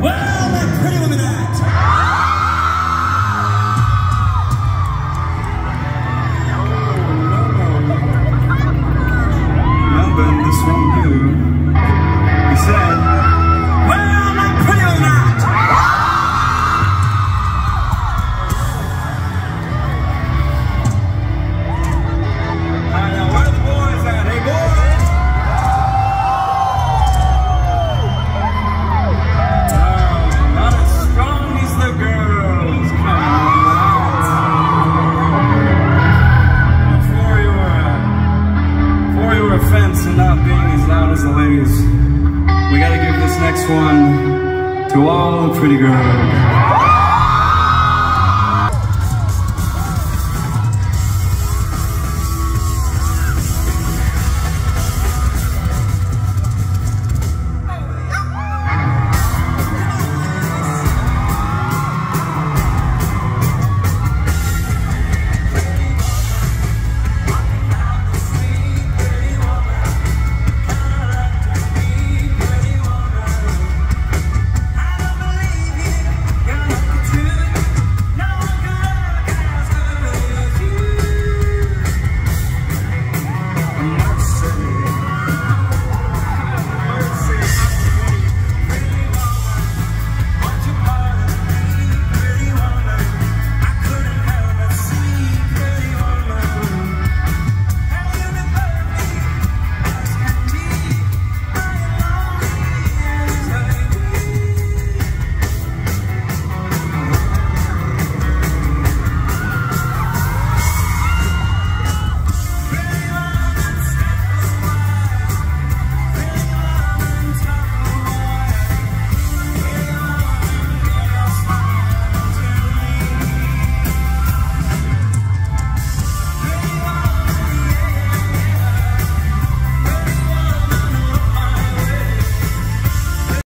Well, one to all the pretty girls.